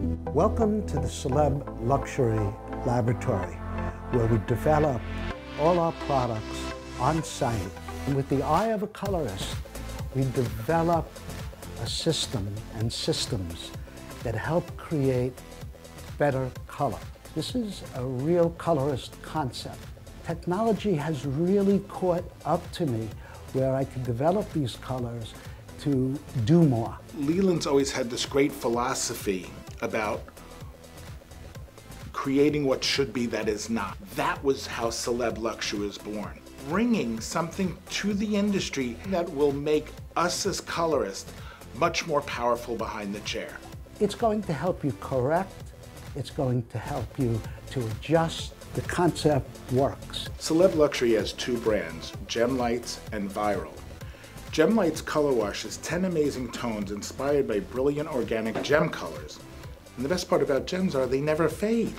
Welcome to the Celeb Luxury Laboratory, where we develop all our products on site. And with the eye of a colorist, we develop a system and systems that help create better color. This is a real colorist concept. Technology has really caught up to me where I can develop these colors to do more. Leland's always had this great philosophy about creating what should be that is not. That was how Celeb Luxury was born. Bringing something to the industry that will make us as colorists much more powerful behind the chair. It's going to help you correct, it's going to help you to adjust. The concept works. Celeb Luxury has two brands, Gem Lites and Viral. Gem Lites Color Wash is 10 amazing tones inspired by brilliant organic gem colors. And the best part about gems are they never fade.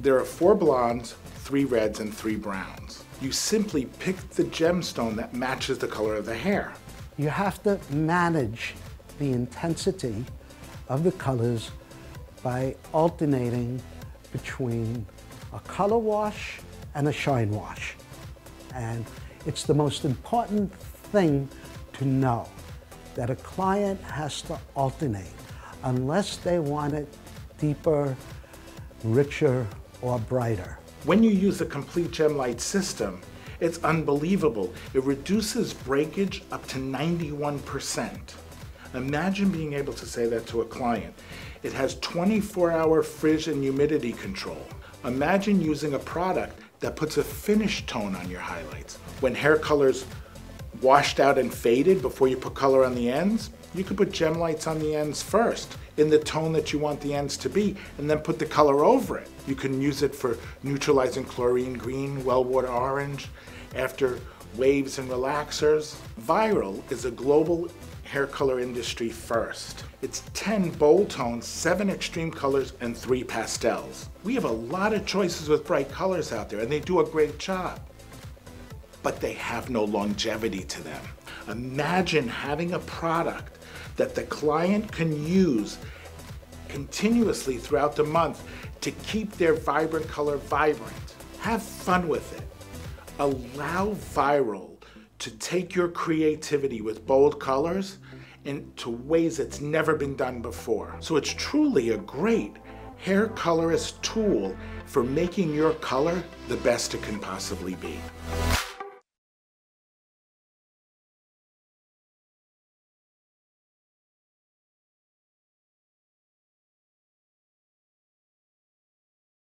There are four blondes, three reds, and three browns. You simply pick the gemstone that matches the color of the hair. You have to manage the intensity of the colors by alternating between a color wash and a shine wash. And it's the most important thing to know that a client has to alternate unless they want it deeper, richer, or brighter. When you use a complete gem lite system, it's unbelievable. It reduces breakage up to 91%. Imagine being able to say that to a client. It has 24 hour frizz and humidity control. Imagine using a product that puts a finish tone on your highlights. When hair colors washed out and faded before you put color on the ends, you could put gem lites on the ends first in the tone that you want the ends to be and then put the color over it. You can use it for neutralizing chlorine green, well water orange, after waves and relaxers. Viral is a global hair color industry first. It's 10 bold tones, 7 extreme colors, and 3 pastels. We have a lot of choices with bright colors out there, and they do a great job. But they have no longevity to them. Imagine having a product that the client can use continuously throughout the month to keep their vibrant color vibrant. Have fun with it. Allow Viral to take your creativity with bold colors into ways it's never been done before. So it's truly a great hair colorist tool for making your color the best it can possibly be.